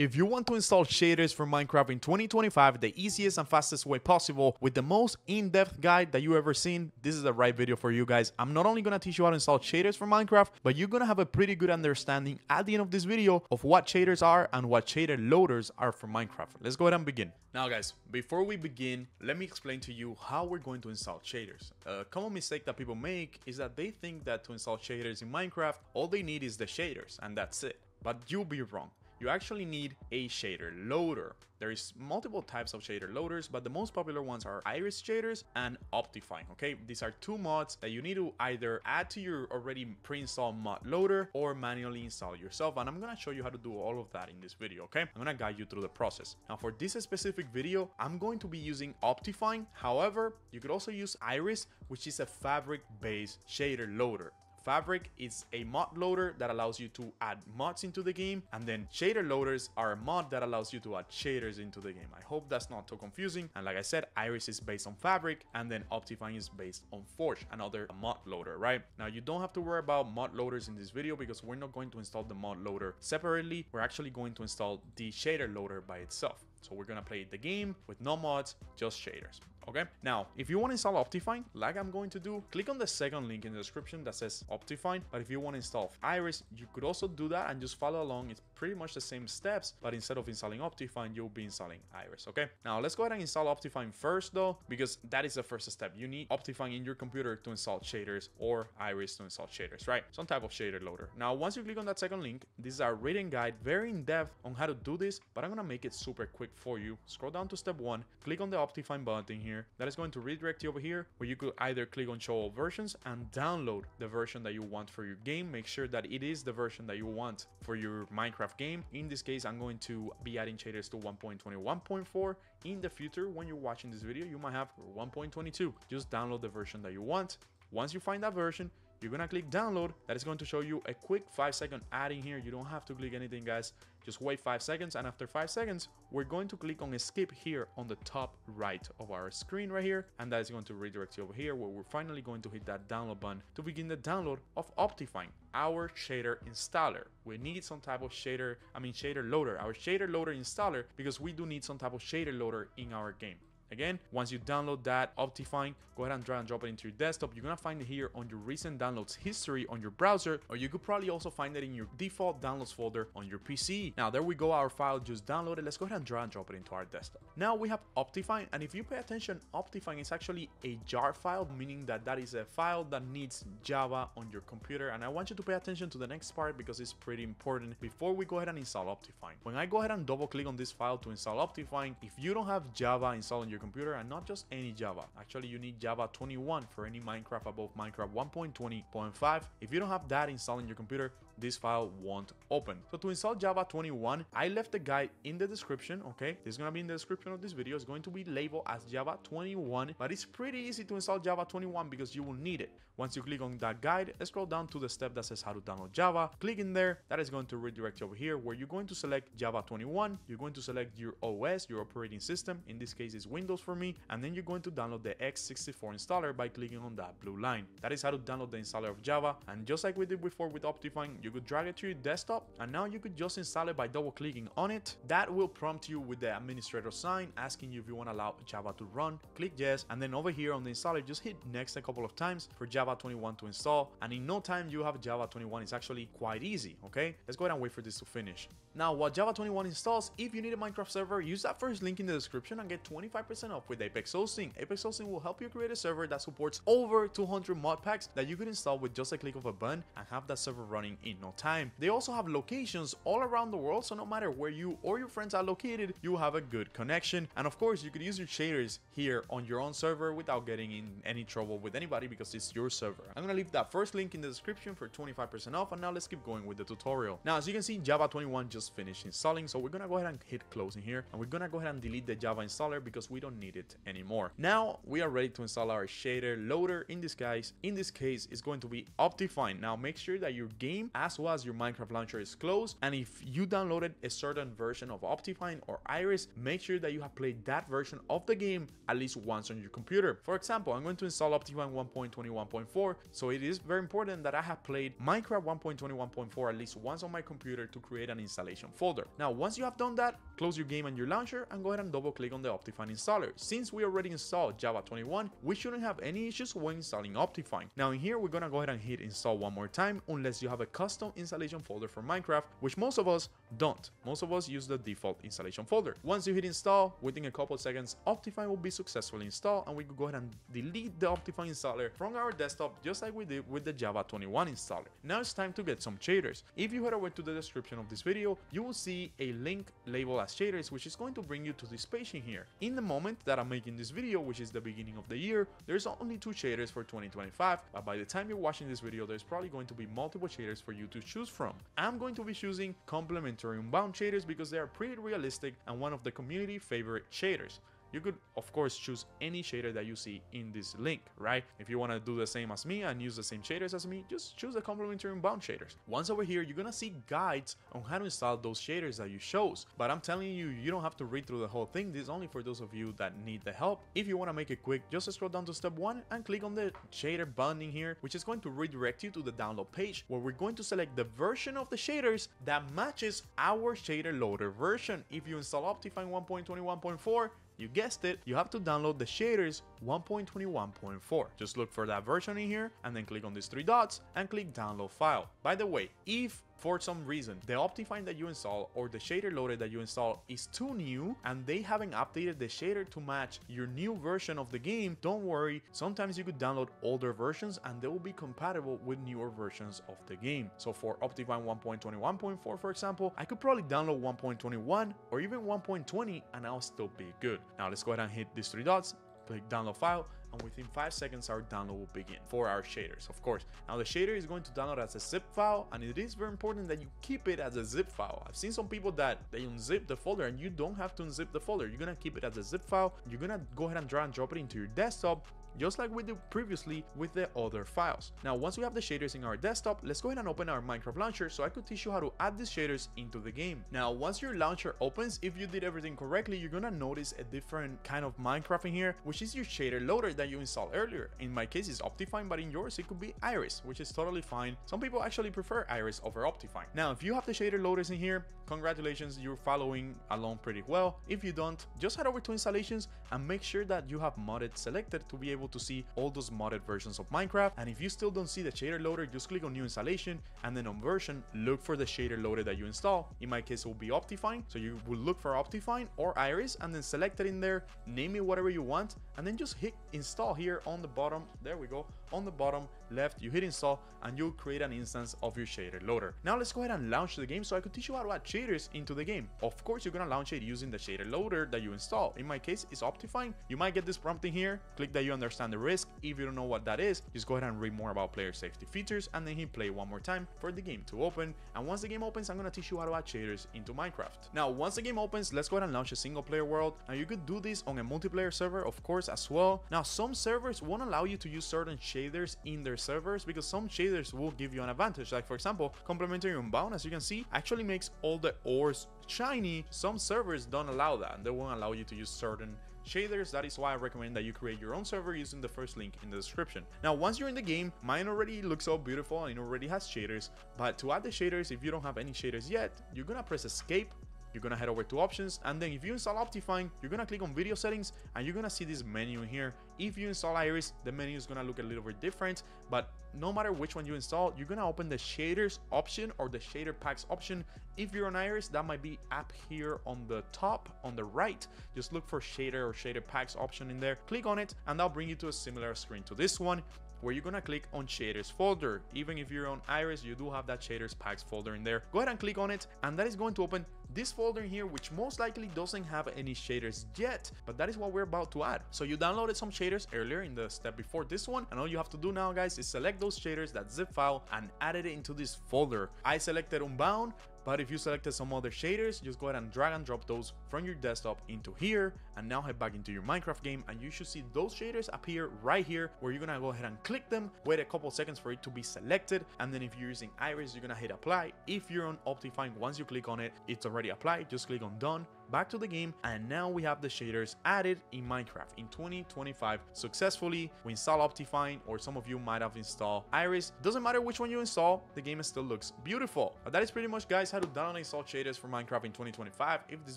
If you want to install shaders for Minecraft in 2025 the easiest and fastest way possible with the most in-depth guide that you ever seen, this is the right video for you guys. I'm not only to teach you how to install shaders for Minecraft, but you're to have a pretty good understanding at the end of this video of what shaders are and what shader loaders are for Minecraft. Let's go ahead and begin. Now guys, before we begin, let me explain to you how we're going to install shaders. A common mistake that people make is that they think that to install shaders in Minecraft, all they need is the shaders and that's it. But you'll be wrong you actually need a shader loader. There is multiple types of shader loaders, but the most popular ones are Iris shaders and Optifine, okay? These are two mods that you need to either add to your already pre-installed mod loader or manually install yourself, and I'm gonna show you how to do all of that in this video, okay? I'm gonna guide you through the process. Now for this specific video, I'm going to be using Optifine. However, you could also use Iris, which is a fabric-based shader loader. Fabric is a mod loader that allows you to add mods into the game, and then shader loaders are a mod that allows you to add shaders into the game. I hope that's not too confusing. And like I said, Iris is based on Fabric, and then Optifine is based on Forge, another mod loader, right? Now you don't have to worry about mod loaders in this video because we're not going to install the mod loader separately. We're actually going to install the shader loader by itself. So we're gonna play the game with no mods, just shaders okay? Now, if you want to install Optifine, like I'm going to do, click on the second link in the description that says Optifine, but if you want to install Iris, you could also do that and just follow along. It's pretty much the same steps, but instead of installing Optifine, you'll be installing Iris, okay? Now, let's go ahead and install Optifine first though, because that is the first step. You need Optifine in your computer to install shaders or Iris to install shaders, right? Some type of shader loader. Now, once you click on that second link, this is our written guide, very in-depth on how to do this, but I'm gonna make it super quick for you. Scroll down to step one, click on the Optifine button here, that is going to redirect you over here where you could either click on show all versions and download the version that you want for your game. Make sure that it is the version that you want for your Minecraft game. In this case, I'm going to be adding shaders to 1.21.4. In the future, when you're watching this video, you might have 1.22. Just download the version that you want. Once you find that version, you're gonna click download that is going to show you a quick five second ad in here. You don't have to click anything guys. Just wait five seconds and after five seconds we're going to click on skip here on the top right of our screen right here and that is going to redirect you over here where we're finally going to hit that download button to begin the download of Optifine our shader installer. We need some type of shader I mean shader loader our shader loader installer because we do need some type of shader loader in our game Again, once you download that Optifine, go ahead and drag and drop it into your desktop. You're gonna find it here on your recent downloads history on your browser, or you could probably also find it in your default downloads folder on your PC. Now there we go, our file just downloaded. Let's go ahead and drag and drop it into our desktop. Now we have Optifine, and if you pay attention, Optifine is actually a jar file, meaning that that is a file that needs Java on your computer. And I want you to pay attention to the next part because it's pretty important before we go ahead and install Optifine. When I go ahead and double click on this file to install Optifine, if you don't have Java installed on your computer and not just any Java. Actually, you need Java 21 for any Minecraft above Minecraft 1.20.5. If you don't have that installed in your computer, this file won't open. So to install Java 21, I left the guide in the description, okay? Is gonna be in the description of this video. It's going to be labeled as Java 21, but it's pretty easy to install Java 21 because you will need it. Once you click on that guide, scroll down to the step that says how to download Java. Click in there. That is going to redirect you over here where you're going to select Java 21. You're going to select your OS, your operating system. In this case, it's Windows for me. And then you're going to download the x64 installer by clicking on that blue line. That is how to download the installer of Java. And just like we did before with Optifine, you could drag it to your desktop and now you could just install it by double clicking on it. That will prompt you with the administrator sign asking you if you want to allow Java to run. Click yes. And then over here on the installer, just hit next a couple of times for Java Java 21 to install and in no time you have Java 21 it's actually quite easy okay let's go ahead and wait for this to finish now while Java 21 installs if you need a Minecraft server use that first link in the description and get 25% off with Apex Hosting Apex Hosting will help you create a server that supports over 200 mod packs that you could install with just a click of a button and have that server running in no time they also have locations all around the world so no matter where you or your friends are located you have a good connection and of course you could use your shaders here on your own server without getting in any trouble with anybody because it's your server. I'm gonna leave that first link in the description for 25% off and now let's keep going with the tutorial. Now as you can see Java 21 just finished installing so we're gonna go ahead and hit close in here and we're gonna go ahead and delete the Java installer because we don't need it anymore. Now we are ready to install our shader loader in this case. In this case it's going to be Optifine. Now make sure that your game as well as your Minecraft launcher is closed. And if you downloaded a certain version of Optifine or Iris, make sure that you have played that version of the game at least once on your computer. For example, I'm going to install Optifine 1.21.4, so it is very important that I have played Minecraft 1.21.4 at least once on my computer to create an installation folder. Now, once you have done that, close your game and your launcher and go ahead and double click on the Optifine installer. Since we already installed Java 21, we shouldn't have any issues when installing Optifine. Now in here, we're gonna go ahead and hit install one more time unless you have a custom installation folder for Minecraft, which most of us don't. Most of us use the default installation folder. Once you hit install, within a couple seconds, Optifine will be successfully installed and we could go ahead and delete the Optifine installer from our desktop just like we did with the Java 21 installer. Now it's time to get some shaders. If you head over to the description of this video, you will see a link labeled as shaders, which is going to bring you to this page in here. In the moment that I'm making this video, which is the beginning of the year, there's only two shaders for 2025, but by the time you're watching this video, there's probably going to be multiple shaders for you to choose from. I'm going to be choosing complementary unbound shaders because they are pretty realistic and one of the community favorite shaders. You could, of course, choose any shader that you see in this link, right? If you want to do the same as me and use the same shaders as me, just choose the complementary unbound shaders. Once over here, you're gonna see guides on how to install those shaders that you chose. But I'm telling you, you don't have to read through the whole thing. This is only for those of you that need the help. If you want to make it quick, just scroll down to step one and click on the shader button here, which is going to redirect you to the download page where we're going to select the version of the shaders that matches our shader loader version. If you install Optifine 1.21.4, you guessed it, you have to download the shaders 1.21.4. Just look for that version in here and then click on these three dots and click download file. By the way, if for some reason the Optifine that you install or the shader loader that you install is too new and they haven't updated the shader to match your new version of the game, don't worry, sometimes you could download older versions and they will be compatible with newer versions of the game. So for Optifine 1.21.4 for example, I could probably download 1.21 or even 1.20 and I'll still be good. Now let's go ahead and hit these three dots, click download file and within 5 seconds our download will begin for our shaders of course. Now the shader is going to download as a zip file and it is very important that you keep it as a zip file. I've seen some people that they unzip the folder and you don't have to unzip the folder. You're gonna keep it as a zip file. You're gonna go ahead and drag and drop it into your desktop just like we did previously with the other files. Now, once we have the shaders in our desktop, let's go ahead and open our Minecraft launcher so I could teach you how to add these shaders into the game. Now, once your launcher opens, if you did everything correctly, you're gonna notice a different kind of Minecraft in here, which is your shader loader that you installed earlier. In my case, it's Optifine, but in yours, it could be Iris, which is totally fine. Some people actually prefer Iris over Optifine. Now, if you have the shader loaders in here, congratulations, you're following along pretty well. If you don't, just head over to installations and make sure that you have modded selected to be able to see all those modded versions of Minecraft. And if you still don't see the shader loader, just click on new installation and then on version, look for the shader loader that you install. In my case, it will be Optifine. So you will look for Optifine or Iris and then select it in there, name it whatever you want, and then just hit install here on the bottom. There we go. On the bottom left, you hit install and you'll create an instance of your shader loader. Now let's go ahead and launch the game so I could teach you how to add shaders into the game. Of course, you're gonna launch it using the shader loader that you install. In my case, it's Optifine. You might get this prompt in here. Click that you understand the risk. If you don't know what that is, just go ahead and read more about player safety features and then hit play one more time for the game to open. And once the game opens, I'm gonna teach you how to add shaders into Minecraft. Now, once the game opens, let's go ahead and launch a single player world. Now you could do this on a multiplayer server, of course, as well. Now, some servers won't allow you to use certain shaders in their servers because some shaders will give you an advantage. Like for example, complementary unbound, as you can see, actually makes all the ores shiny. Some servers don't allow that. They won't allow you to use certain shaders. That is why I recommend that you create your own server using the first link in the description. Now, once you're in the game, mine already looks all beautiful and it already has shaders. But to add the shaders, if you don't have any shaders yet, you're gonna press escape you're gonna head over to options and then if you install Optifine, you're gonna click on video settings and you're gonna see this menu here. If you install Iris, the menu is gonna look a little bit different, but no matter which one you install, you're gonna open the shaders option or the shader packs option. If you're on Iris, that might be up here on the top, on the right. Just look for shader or shader packs option in there. Click on it and that'll bring you to a similar screen to this one where you're gonna click on shaders folder. Even if you're on Iris, you do have that shaders packs folder in there. Go ahead and click on it, and that is going to open this folder here, which most likely doesn't have any shaders yet, but that is what we're about to add. So you downloaded some shaders earlier in the step before this one, and all you have to do now, guys, is select those shaders, that zip file, and add it into this folder. I selected Unbound, But if you selected some other shaders, just go ahead and drag and drop those from your desktop into here and now head back into your Minecraft game and you should see those shaders appear right here where you're gonna go ahead and click them, wait a couple seconds for it to be selected and then if you're using Iris, you're gonna hit apply. If you're on Optifine, once you click on it, it's already applied, just click on done back to the game and now we have the shaders added in Minecraft. In 2025 successfully we install Optifine or some of you might have installed Iris doesn't matter which one you install the game still looks beautiful. But that is pretty much guys how to download and install shaders for Minecraft in 2025 if this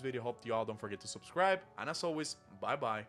video helped you out don't forget to subscribe. And as always bye bye